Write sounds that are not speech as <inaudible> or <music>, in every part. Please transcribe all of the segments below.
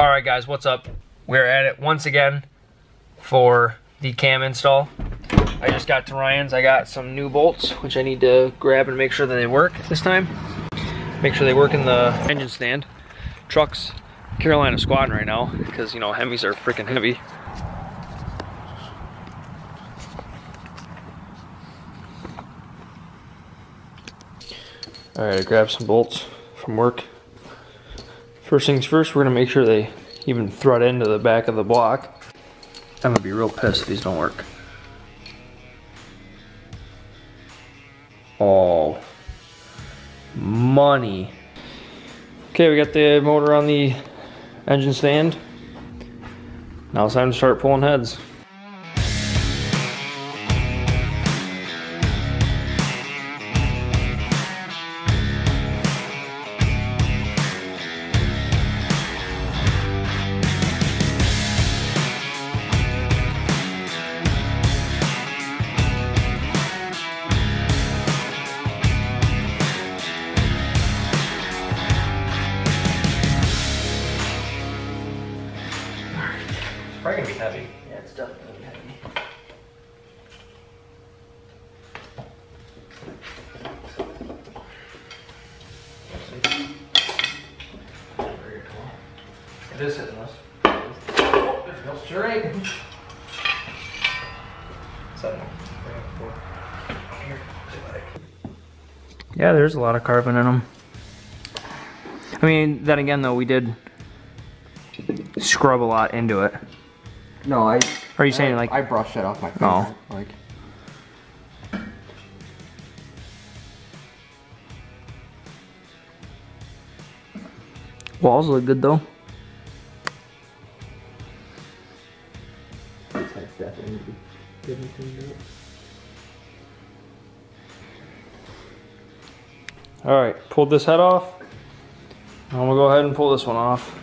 All right, guys, what's up? We're at it once again for the cam install. I just got to Ryan's. I got some new bolts, which I need to grab and make sure that they work this time. Make sure they work in the engine stand. Truck's Carolina squatting right now because, you know, Hemis are freaking heavy. All right, I grabbed some bolts from work. First things first, we're gonna make sure they even thread into the back of the block. I'm gonna be real pissed if these don't work. Oh, money. Okay, we got the motor on the engine stand. Now it's time to start pulling heads. Yeah, there's a lot of carbon in them. I mean, then again though, we did scrub a lot into it. No, I. Are you saying like I brushed it off my oh. finger. Oh. Like. walls look good though? All right, pulled this head off. I'm gonna go ahead and pull this one off.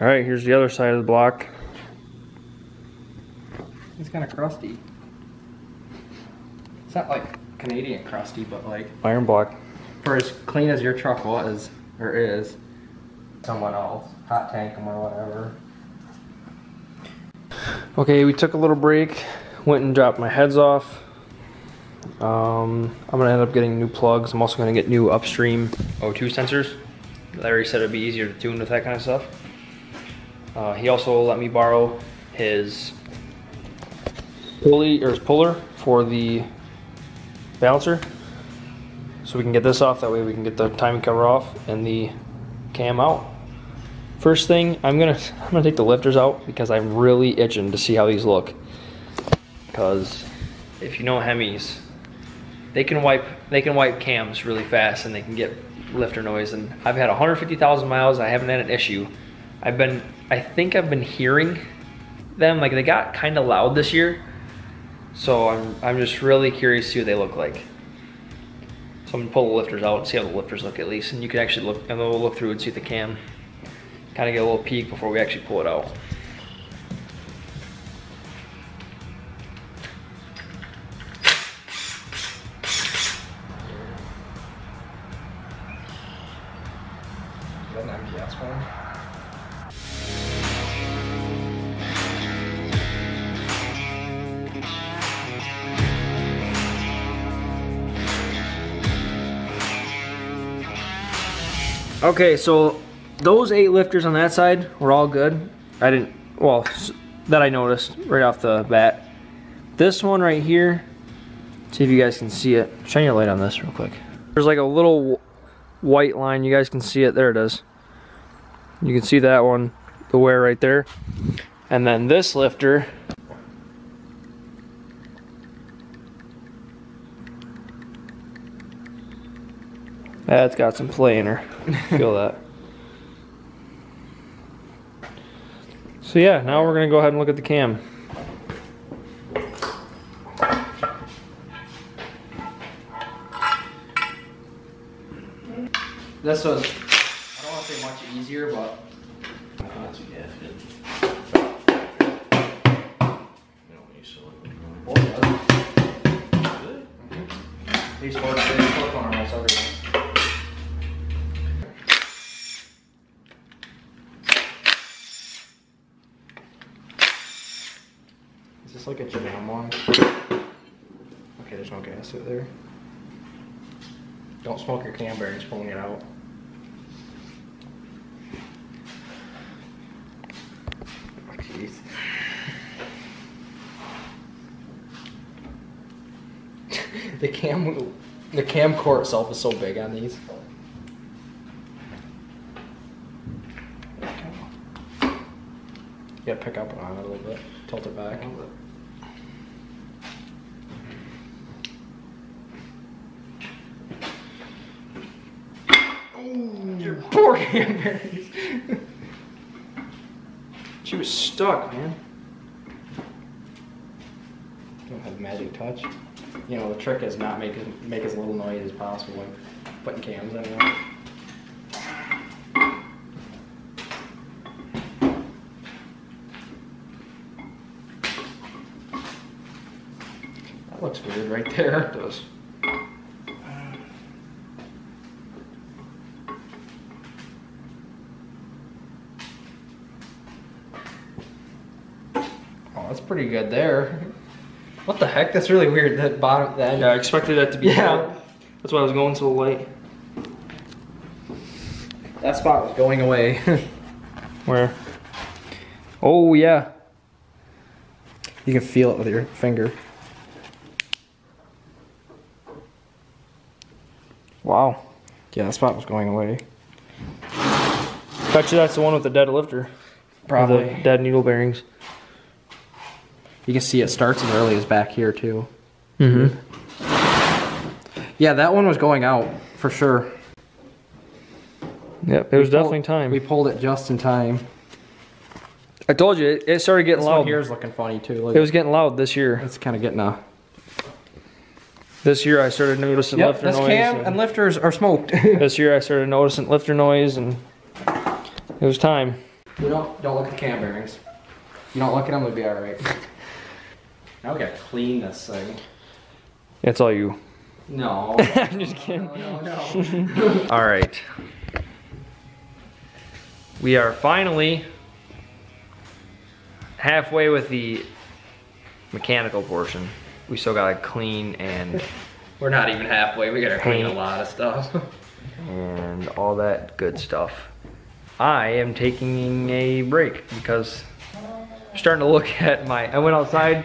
All right, here's the other side of the block. It's kind of crusty. It's not like Canadian crusty, but like Iron block. for as clean as your truck was or is, someone else hot tank them or whatever. Okay, we took a little break, went and dropped my heads off. Um, I'm gonna end up getting new plugs. I'm also gonna get new upstream O2 sensors. Larry said it'd be easier to tune with that kind of stuff. Uh, he also let me borrow his pulley or puller for the balancer, so we can get this off. That way we can get the timing cover off and the cam out. First thing, I'm gonna <laughs> I'm gonna take the lifters out because I'm really itching to see how these look. Because if you know Hemis, they can wipe they can wipe cams really fast and they can get lifter noise. And I've had 150,000 miles. I haven't had an issue. I've been I think I've been hearing them like they got kind of loud this year. So I'm I'm just really curious to see what they look like. So I'm gonna pull the lifters out and see how the lifters look at least, and you can actually look and then we'll look through and see the cam kind of get a little peek before we actually pull it out. Okay, so those eight lifters on that side were all good. I didn't, well, that I noticed right off the bat. This one right here, see if you guys can see it. Shine your light on this real quick. There's like a little white line. You guys can see it. There it is. You can see that one, the wear right there. And then this lifter, That's got some play in her. Feel that. So yeah, now we're gonna go ahead and look at the cam. This was, I don't want to say much easier, but not too. These four, these four corners, everything. This like a jam one? Okay, there's no gas in there. Don't smoke your cam bearings pulling it out. Jeez. <laughs> the cam, the cam core itself is so big on these. Gotta pick up on it a little bit, tilt it back. Your bearings. <laughs> She was stuck, man. Don't have magic touch. You know, the trick is not make as, make as little noise as possible when putting cams in there. That looks weird right there. It pretty good there. What the heck? That's really weird. That bottom, that Yeah, I expected that to be Yeah. dark. That's why I was going so light. that spot was going away. <laughs> Where? Oh yeah. you can feel it with your finger. Wow. Yeah, that spot was going away. Bet you that's the one with the dead lifter. Probably. The dead needle bearings. You can see it starts as early as back here too. Mm-hmm. Yeah, that one was going out for sure. Yep, it was pulled- definitely time. We pulled it just in time. I told you, it, it started getting This loud. here is looking funny too. Look, It was getting loud this year. it's kind of getting a. This year I started noticing Yep, lifter this noise. cam and and lifters are smoked. <laughs> this year I started noticing lifter noise and it was time. You don't don't look at the cam bearings. You don't look at them, it'll be all right. <laughs> now we gotta clean this thing. It's all you. No. <laughs> I'm just kidding. No, no, no. <laughs> All right. We are finally halfway with the mechanical portion. We still gotta clean and We're not even halfway. We gotta clean a lot of stuff. and all that good stuff. I am taking a break because I'm starting to look <laughs> at my. I went outside.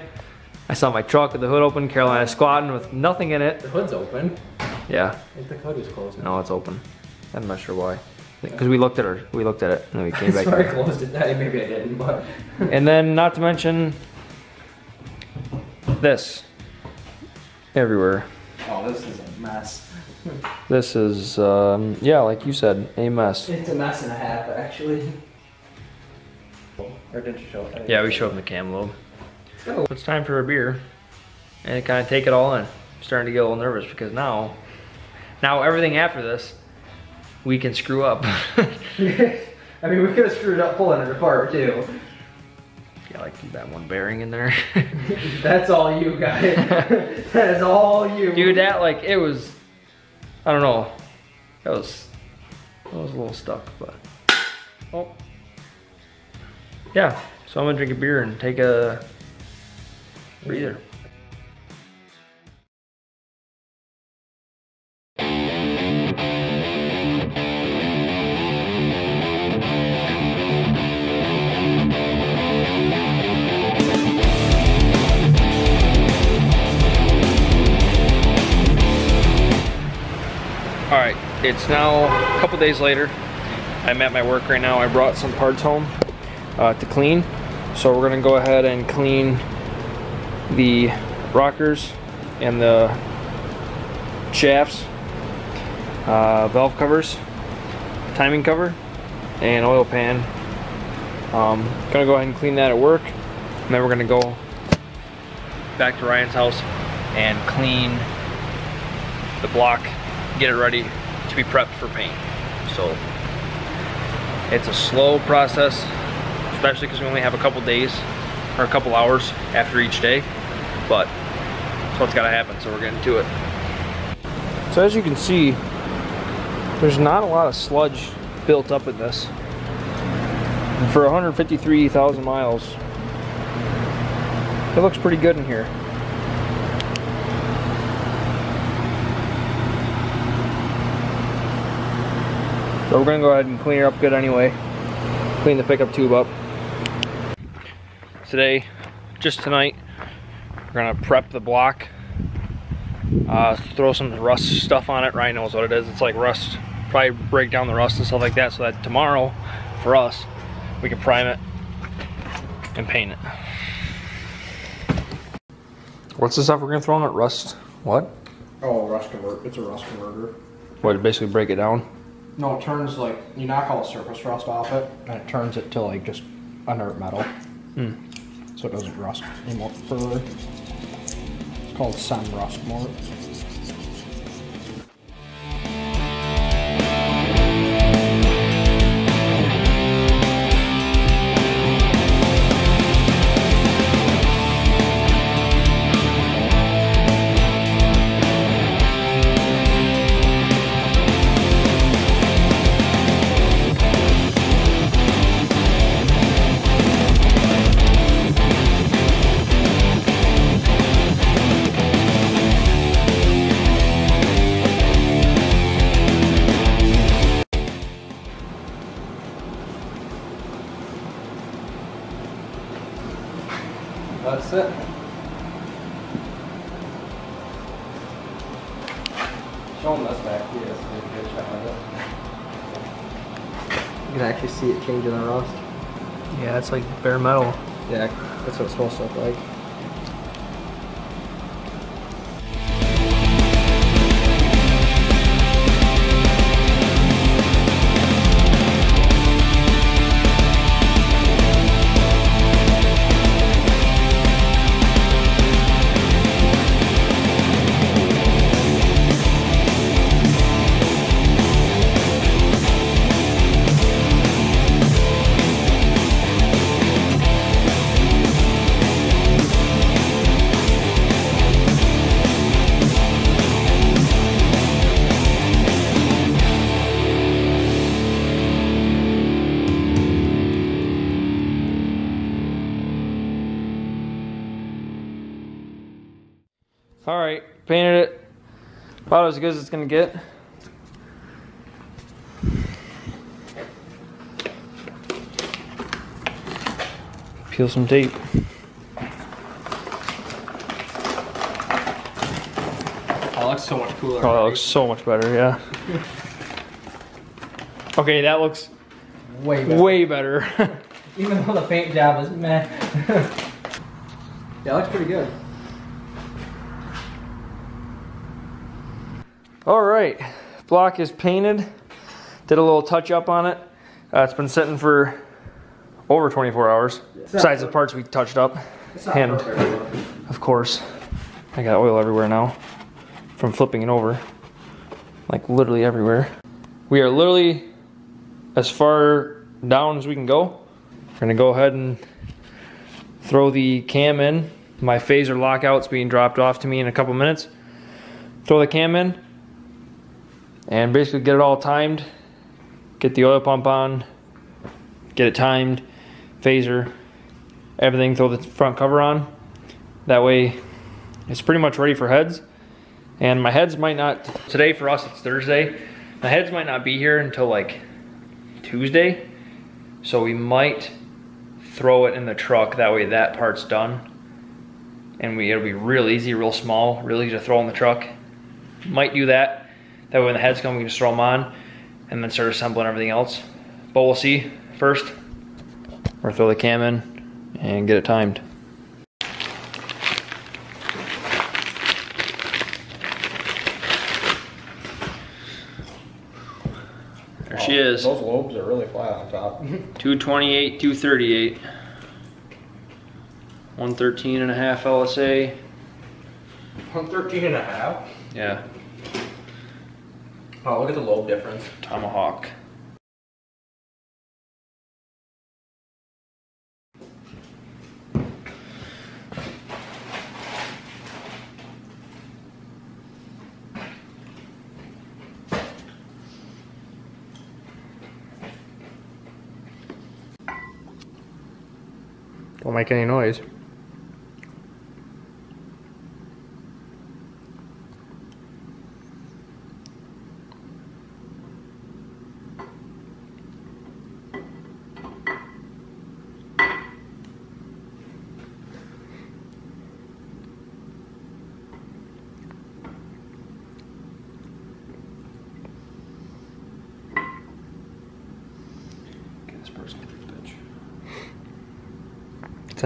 I saw my truck with the hood open, Carolina squatting with nothing in it. the hood's open. Yeah, I think the hood is closed no, it's open. I'm not sure why. Because we looked at her, we looked at it, and then we came <laughs> back. Sorry, I closed it. Maybe I didn't, but. <laughs> And then, not to mention this everywhere. Oh, this is a mess. This is, um, yeah, like you said, a mess. It's a mess and a half, actually. Or did you show it? Yeah, we showed them the cam lobe. It's time for a beer and kind of take it all in. I'm starting to get a little nervous because now, now everything after this, we can screw up. <laughs> <laughs> I mean, we could have screwed up pulling it apart, too. yeah, like keep that one bearing in there. <laughs> That's all you, guys. that is all you. Dude, that like it was, I don't know, that was, that was a little stuck, but oh, yeah. So I'm gonna drink a beer and take a breather. All right, it's now a couple days later. I'm at my work right now. I brought some parts home uh, to clean. So we're gonna go ahead and clean the rockers and the shafts, uh, valve covers, timing cover, and oil pan. Um, gonna go ahead and clean that at work. And then we're gonna go back to Ryan's house and clean the block, get it ready to be prepped for paint. So it's a slow process, especially because we only have a couple days or a couple hours after each day. But that's what's gotta happen, so we're getting to it. So as you can see, there's not a lot of sludge built up in this. And for 153,000 miles, it looks pretty good in here. So we're gonna go ahead and clean it up good anyway. Clean the pickup tube up. Today, just tonight, we're gonna prep the block. Uh, throw some rust stuff on it. Ryan knows what it is. It's like rust. Probably break down the rust and stuff like that so that tomorrow, for us, we can prime it and paint it. What's the stuff we're gonna throw on it? Rust? What? Oh, rust convert. It's a rust converter. What, basically break it down? No, it turns like you knock all the surface rust off it, and it turns it to like just inert metal. So it doesn't rust anymore further. It's called Sam rust That's it. Show them this back here. This is a good shot of it. You can actually see it changing the rust. Yeah, it's like bare metal. Yeah, that's what it's supposed to look like. Painted it about as good as it's gonna get. Peel some tape. Oh, that looks so much cooler. Oh, that looks so much better, yeah. <laughs> Okay, that looks way better. way better. <laughs> Even though the paint job is meh. <laughs> yeah, looks pretty good. All right, block is painted. Did a little touch up on it. Uh, it's been sitting for over 24 hours. Besides the parts we touched up. It's And of course, I got oil everywhere now from flipping it over. Like literally everywhere. We are literally as far down as we can go. We're gonna go ahead and throw the cam in. My phaser lockout's being dropped off to me in a couple minutes. Throw the cam in and basically get it all timed. Get the oil pump on, get it timed, phaser, everything, throw the front cover on. That way it's pretty much ready for heads. And my heads might not, today for us it's Thursday, my heads might not be here until like Tuesday. So we might throw it in the truck, that way that part's done. And we, it'll be real easy, real small, real easy to throw in the truck. Might do that. That way when the heads come, we can just throw them on and then start assembling everything else. But we'll see first. Or throw the cam in and get it timed. There she is. Those lobes are really flat on top. <laughs> 228, 238. 113 and a half LSA. 113 and a half. Yeah, Oh, look at the lobe difference. Tomahawk. Don't make any noise.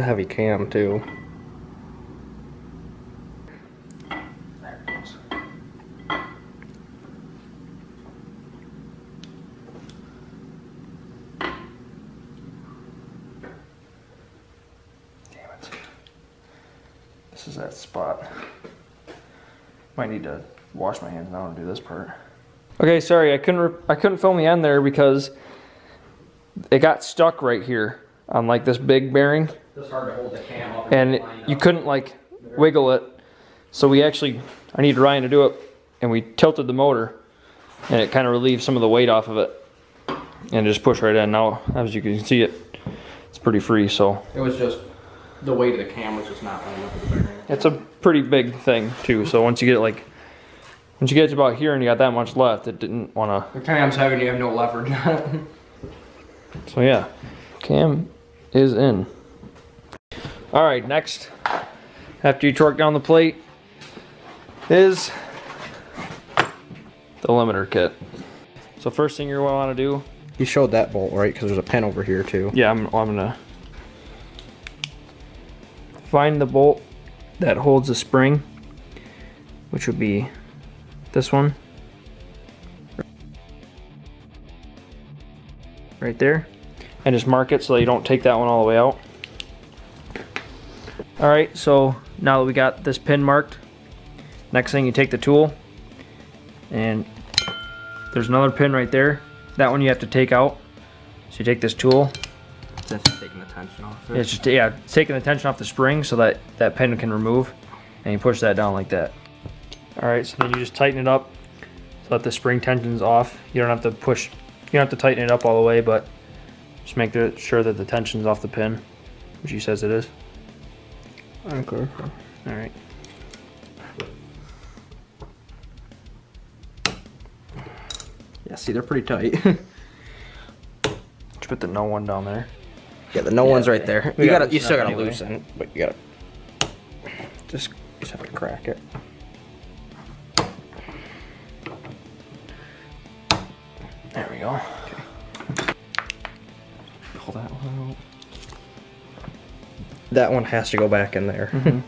Heavy cam too. There it goes. Damn it. This is that spot. Might need to wash my hands now and do this part. Okay, sorry, I couldn't I couldn't film the end there because it got stuck right here on like this big bearing It's hard to hold the cam up. and you couldn't like wiggle it. So we actually, I needed Ryan to do it, and we tilted the motor, and it kind of relieved some of the weight off of it, and just push right in. Now, as you can see it, it's pretty free. So It was just the weight of the cam was just not lining up with the bearing. it's a pretty big thing too. So once you get it like, once you get to about here and you got that much left, it didn't want to. The cam's heavy and you have no leverage. <laughs> So yeah, cam is in. All right, next, after you torque down the plate, is the limiter kit. So first thing you're gonna want to do, you showed that bolt, right? Because there's a pin over here too. yeah, I'm, I'm gonna find the bolt that holds the spring, which would be this one, right there, and just mark it so that you don't take that one all the way out. All right, so now that we got this pin marked, next thing you take the tool and there's another pin right there. That one you have to take out. So you take this tool. That's just taking the tension off It's just yeah, it's taking the tension off the spring so that that pin can remove, and you push that down like that. All right, so then you just tighten it up so that the spring tension's off. You don't have to push, you don't have to tighten it up all the way, but just make sure that the tension's off the pin, which he says it is. Okay. All right. Yeah, see, they're pretty tight. <laughs> Just put the no one down there. yeah, the no Yeah, one's right there. You gotta gotta, you still gotta anyway. loosen, but you gotta just just have to crack it. There we go. Pull that one out. That one has to go back in there. Mm-hmm.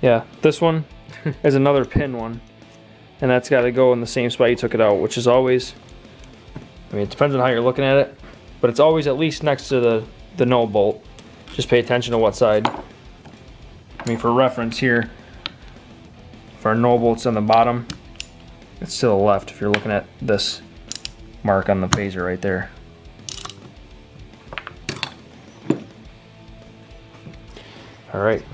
Yeah, this one <laughs> is another pin one, and that's got to go in the same spot you took it out, which is always. I mean, it depends on how you're looking at it, but it's always at least next to the the no bolt. Just pay attention to what side. I mean, for reference here, for our no bolts on the bottom, it's to the left. If you're looking at this mark on the phaser right there. All right.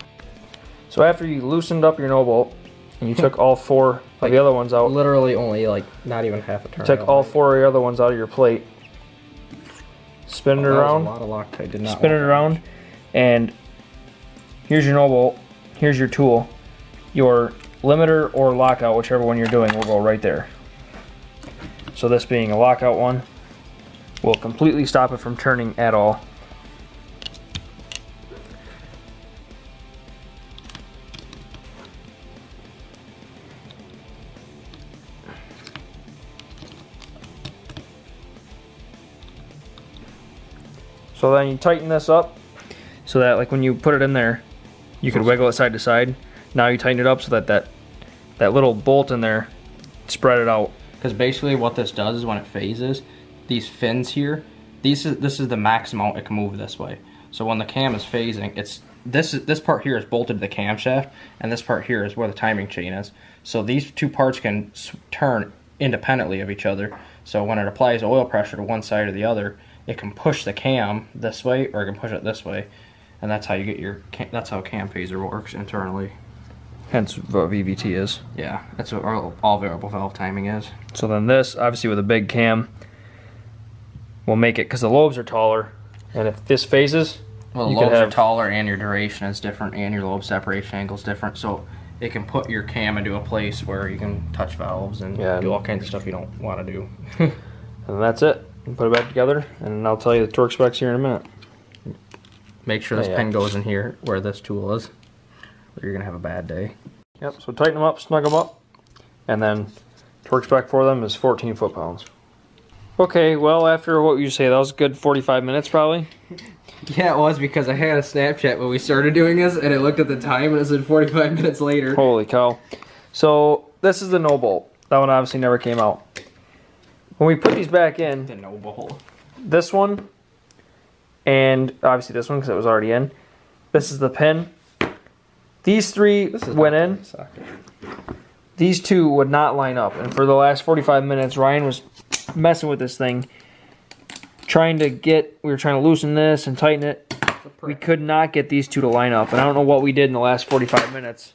So after you loosened up your no bolt and you took all four of the other ones out, Literally only like not even half a turn. took all four of the other ones out of your plate, spin it oh, That around, A lot of Loctite did not. spin it around, and here's your no bolt. Here's your tool. Your limiter or lockout, whichever one you're doing, will go right there. So this being a lockout one, will completely stop it from turning at all. So then you tighten this up so that like when you put it in there, you could wiggle it side to side. Now you tighten it up so that that, that little bolt in there, spread it out. Because basically what this does is when it phases, these fins here, these is, this is the max amount it can move this way. So when the cam is phasing, it's this is this part here is bolted to the camshaft, and this part here is where the timing chain is. So these two parts can turn independently of each other. So when it applies oil pressure to one side or the other, it can push the cam this way or it can push it this way, and that's how you get your cam, that's how cam phaser works internally. Hence what VVT is. Yeah, that's what all, all variable valve timing is. So then this, obviously with a big cam, will make it, because the lobes are taller, and if this phases, Well, the lobes are taller and your duration is different and your lobe separation angle is different. So it can put your cam into a place where you can touch valves and Yeah, do all kinds of stuff you don't want to do. <laughs> And that's it. Put it back together, and I'll tell you the torque specs here in a minute. Make sure this Yeah. pin goes in here where this tool is. Or you're gonna have a bad day. Yep, so tighten them up, snug them up, and then torque spec for them is 14 foot-pounds. Okay, well, after what you say, that was a good 45 minutes probably. <laughs> Yeah, it was because I had a Snapchat when we started doing this, and I looked at the time and it said 45 <laughs> minutes later. Holy cow. So, this is the no bolt. That one obviously never came out. When we put these back in, The no bowl. this one, and obviously this one because it was already in, this is the pin. These three went in. these two would not line up. And for the last 45 minutes, Ryan was messing with this thing, trying to get, we were trying to loosen this and tighten it. We could not get these two to line up. And I don't know what we did in the last 45 minutes.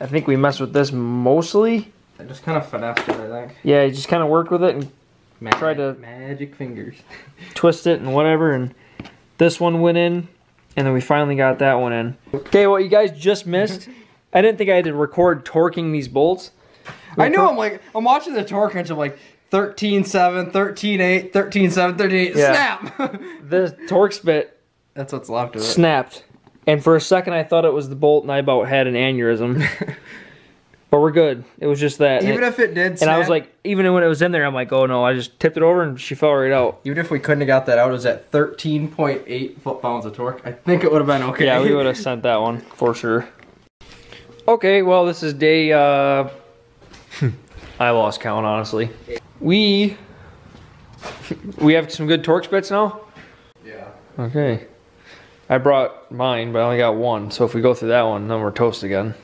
I think we messed with this mostly. I just kind of finessed it, I think. Yeah, just kind of worked with it and Mag- Tried to- magic fingers. <laughs> twist it and whatever. And this one went in. And then we finally got that one in. Okay, what you guys just missed, <laughs> I didn't think I had to record torquing these bolts. I know. I'm like, I'm watching the torque wrench. I'm like, 13 7, 13 8, 13 7, 13 8. Yeah. Snap! <laughs> The Torx bit That's what's left of it. snapped. And for a second, I thought it was the bolt, and I about had an aneurysm. But we're good. It was just that. Even and, if it did and I was like, even when it was in there, I'm like, oh no, I just tipped it over and she fell right out. Even if we couldn't have got that out, it was at 13.8 foot pounds of torque. I think it would have been okay. Yeah, we would have <laughs> sent that one for sure. Okay, well, this is day. uh <laughs> I lost count, honestly. We we have some good Torx bits now. Yeah. Okay. I brought mine, but I only got one. So if we go through that one, then we're toast again.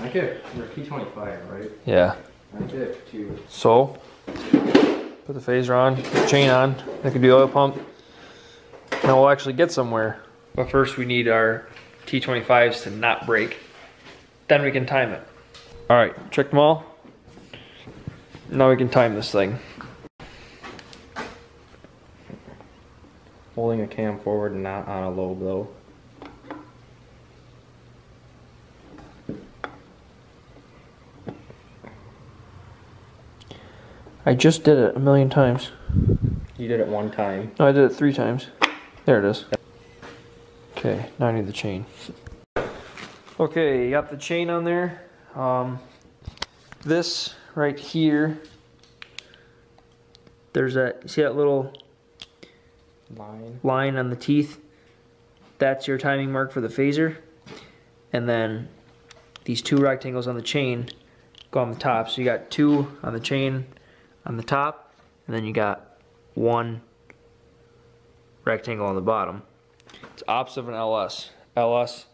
I get your T25, right? Yeah. I get two. So, put the phaser on, put the chain on, I can do the oil pump. Now we'll actually get somewhere. But first we need our T25s to not break. Then we can time it. All right, check them all. Now we can time this thing. Holding a cam forward and not on a lobe though. I just did it a million times. You did it one time. No, I did it three times. There it is. Okay, now I need the chain. Okay, you got the chain on there. Um, this right here, there's that, see that little Line. line on the teeth? That's your timing mark for the phaser. And then these two rectangles on the chain go on the top. So you got two on the chain on the top, and then you got one rectangle on the bottom. It's opposite of an LS. LS,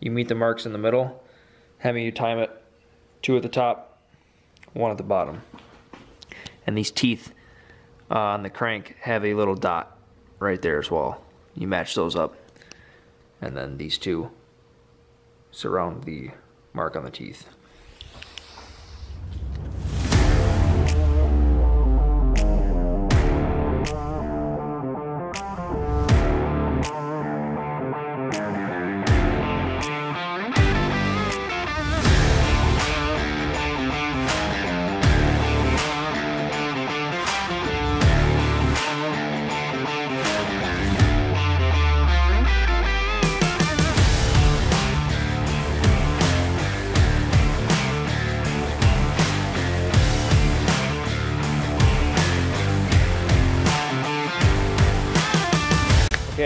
you meet the marks in the middle. Hemi, you time it two at the top, one at the bottom. And these teeth uh, on the crank have a little dot right there as well. You match those up. And then these two surround the mark on the teeth.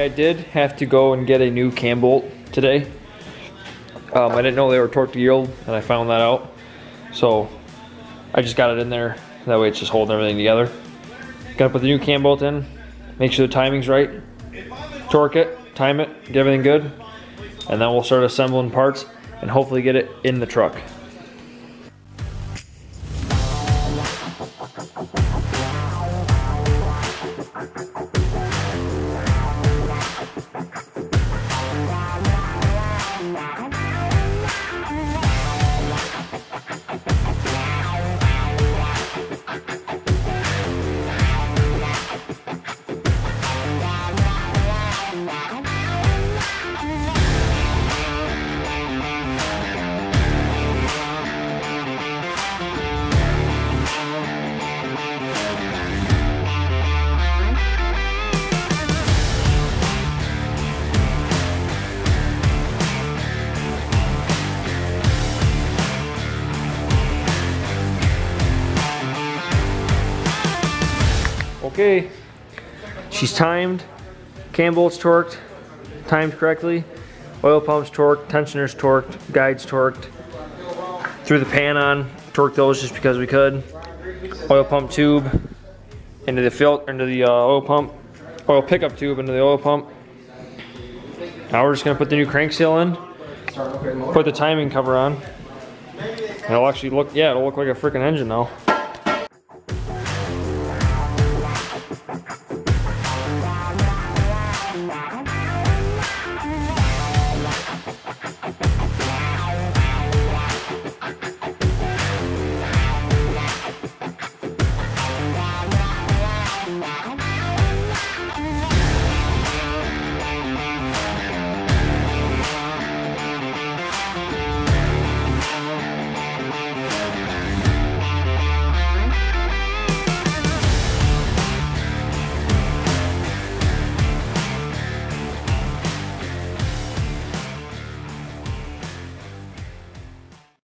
I did have to go and get a new cam bolt today. Um, I didn't know they were torque to yield, and I found that out. So I just got it in there. That way it's just holding everything together. Gotta put the new cam bolt in, make sure the timing's right, torque it, time it, get everything good, and then we'll start assembling parts and hopefully get it in the truck. Okay. She's timed. Cam bolts torqued. Timed correctly. Oil pumps torqued. Tensioners torqued. Guides torqued. Threw the pan on. Torqued those just because we could. Oil pump tube into the filter into the uh, oil pump. Oil pickup tube into the oil pump. Now we're just gonna put the new crank seal in. Put the timing cover on. It'll actually look, yeah, it'll look like a freaking engine now.